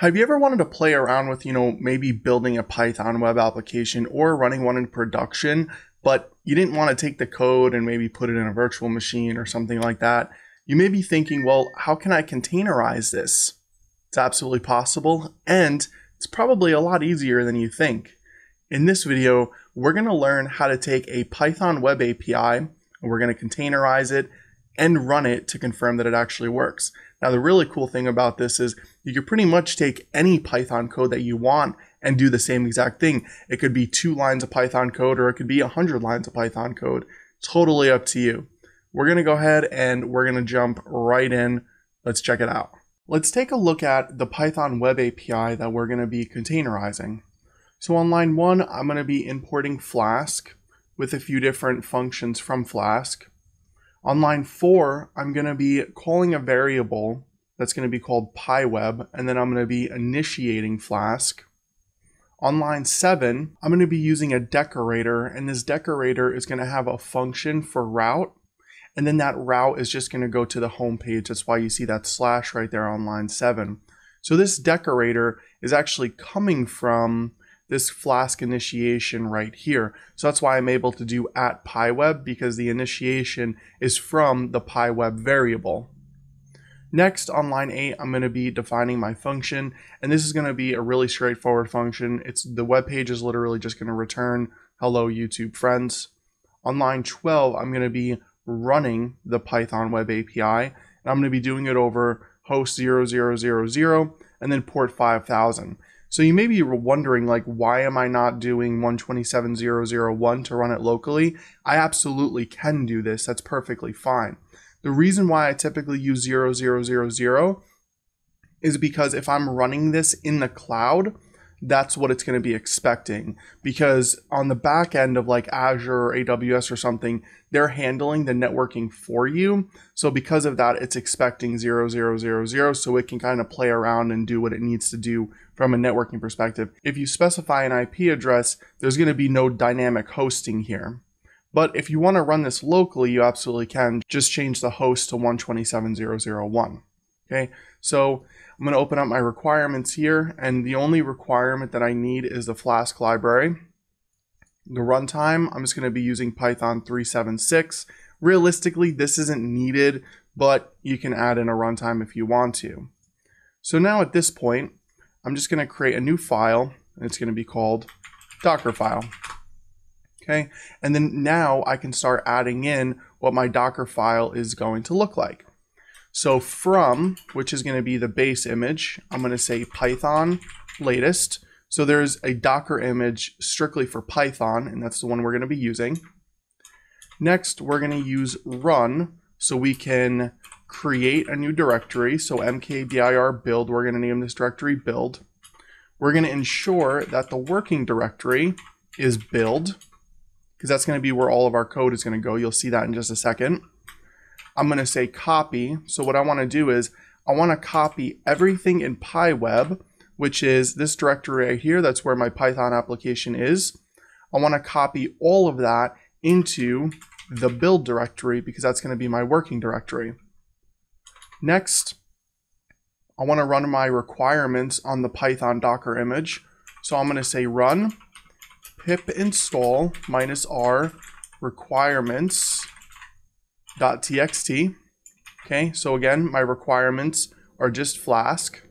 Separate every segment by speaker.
Speaker 1: Have you ever wanted to play around with, you know, maybe building a Python web application or running one in production, but you didn't want to take the code and maybe put it in a virtual machine or something like that? You may be thinking, well, how can I containerize this? It's absolutely possible, and it's probably a lot easier than you think. In this video, we're going to learn how to take a Python web API and we're going to containerize it and run it to confirm that it actually works. Now, the really cool thing about this is you could pretty much take any Python code that you want and do the same exact thing. It could be two lines of Python code or it could be 100 lines of Python code. Totally up to you. We're going to go ahead and we're going to jump right in. Let's check it out. Let's take a look at the Python web API that we're going to be containerizing. So on line one, I'm going to be importing Flask with a few different functions from Flask. On line four, I'm going to be calling a variable that's going to be called PyWeb, and then I'm going to be initiating Flask. On line seven, I'm going to be using a decorator, and this decorator is going to have a function for route, and then that route is just going to go to the home page. That's why you see that slash right there on line seven. So this decorator is actually coming from this Flask initiation right here. So that's why I'm able to do at PyWeb because the initiation is from the PyWeb variable. Next, on line 8, I'm going to be defining my function, and this is going to be a really straightforward function. It's The web page is literally just going to return, hello YouTube friends. On line 12, I'm going to be running the Python web API, and I'm going to be doing it over host 0000 and then port 5000. So you may be wondering, like, why am I not doing 127.001 to run it locally? I absolutely can do this. That's perfectly fine. The reason why I typically use 0000 is because if I'm running this in the cloud, that's what it's going to be expecting because on the back end of like Azure or AWS or something, they're handling the networking for you. So because of that, it's expecting zero, zero, zero, zero. so it can kind of play around and do what it needs to do from a networking perspective. If you specify an IP address, there's going to be no dynamic hosting here. But if you want to run this locally, you absolutely can. Just change the host to 127.0.0.1. Okay, so I'm going to open up my requirements here, and the only requirement that I need is the Flask library. The runtime, I'm just going to be using Python 376. Realistically, this isn't needed, but you can add in a runtime if you want to. So now at this point, I'm just going to create a new file, and it's going to be called Docker file. Okay, and then now I can start adding in what my Docker file is going to look like. So from, which is going to be the base image, I'm going to say Python latest. So there's a Docker image strictly for Python, and that's the one we're going to be using. Next, we're going to use run so we can create a new directory. So mkdir build, we're going to name this directory build. We're going to ensure that the working directory is build, because that's going to be where all of our code is going to go. You'll see that in just a second. I'm going to say copy. So what I want to do is I want to copy everything in PyWeb, which is this directory right here. That's where my Python application is. I want to copy all of that into the build directory because that's going to be my working directory. Next, I want to run my requirements on the Python Docker image. So I'm going to say run pip install minus r requirements .txt. Okay, so again, my requirements are just Flask.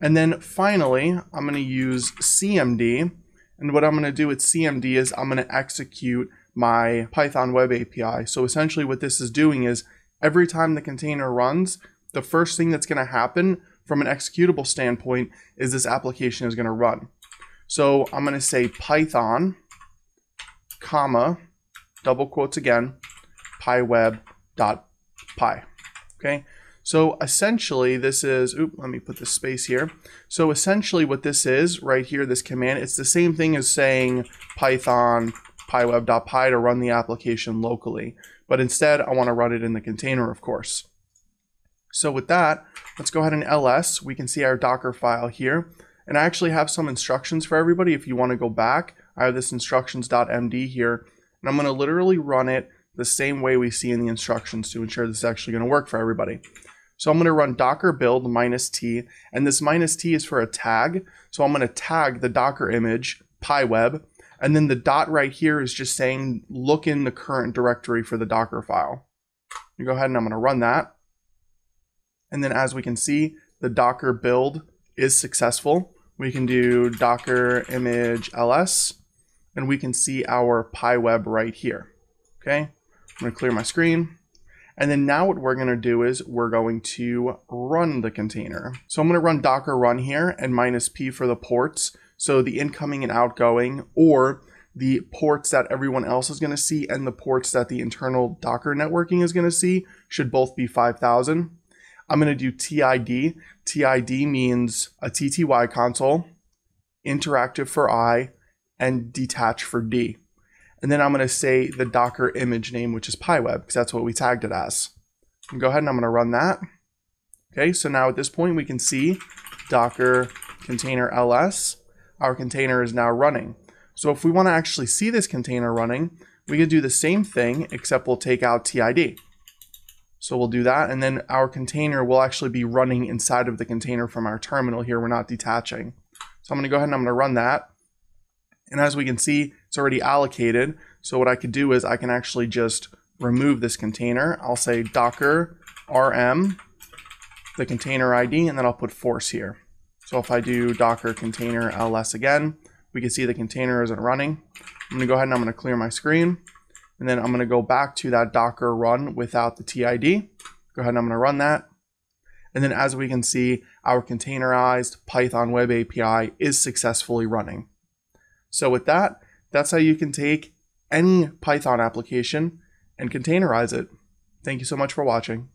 Speaker 1: And then finally, I'm going to use CMD. And what I'm going to do with CMD is I'm going to execute my Python web API. So essentially what this is doing is every time the container runs, the first thing that's going to happen from an executable standpoint is this application is going to run. So I'm going to say Python, comma, double quotes again, pyweb.py. Okay, so essentially this is, let me put this space here. So essentially what this is right here, this command, it's the same thing as saying python pyweb.py to run the application locally. But instead, I want to run it in the container, of course. So with that, let's go ahead and ls. We can see our Docker file here. And I actually have some instructions for everybody if you want to go back. I have this instructions.md here, and I'm going to literally run it the same way we see in the instructions to ensure this is actually going to work for everybody. So I'm going to run docker build minus t, and this minus t is for a tag. So I'm going to tag the Docker image PyWeb, and then the dot right here is just saying look in the current directory for the Docker file. You go ahead and I'm going to run that. And then as we can see, the Docker build is successful. We can do docker image ls, and we can see our PyWeb right here. Okay, I'm going to clear my screen. And then now what we're going to do is we're going to run the container. So I'm going to run docker run here and minus p for the ports. So the incoming and outgoing or the ports that everyone else is going to see and the ports that the internal Docker networking is going to see should both be 5000. I'm going to do TID. TID means a TTY console, interactive for I, and detach for D. And then I'm going to say the Docker image name, which is PyWeb, because that's what we tagged it as. go ahead and I'm going to run that. Okay, so now at this point we can see Docker container ls. Our container is now running. So if we want to actually see this container running, we can do the same thing, except we'll take out TID. So we'll do that, and then our container will actually be running inside of the container from our terminal here. We're not detaching. So I'm going to go ahead and I'm going to run that. And as we can see, it's already allocated. So what I could do is I can actually just remove this container. I'll say docker rm, the container ID, and then I'll put force here. So if I do docker container ls again, we can see the container isn't running. I'm gonna go ahead and I'm gonna clear my screen. And then I'm gonna go back to that docker run without the TID. Go ahead and I'm gonna run that. And then as we can see, our containerized Python web API is successfully running. So with that, that's how you can take any Python application and containerize it. Thank you so much for watching.